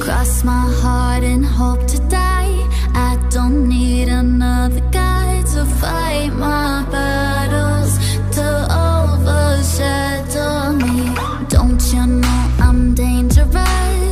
Cross my heart and hope to